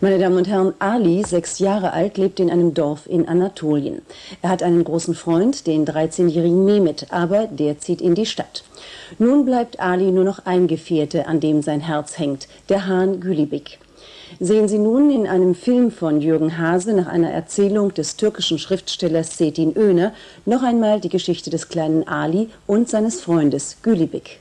Meine Damen und Herren, Ali, sechs Jahre alt, lebt in einem Dorf in Anatolien. Er hat einen großen Freund, den 13-jährigen Mehmet, aber der zieht in die Stadt. Nun bleibt Ali nur noch ein Gefährte, an dem sein Herz hängt, der Hahn Gülibik. Sehen Sie nun in einem Film von Jürgen Hase nach einer Erzählung des türkischen Schriftstellers Setin Öner noch einmal die Geschichte des kleinen Ali und seines Freundes Gülibik.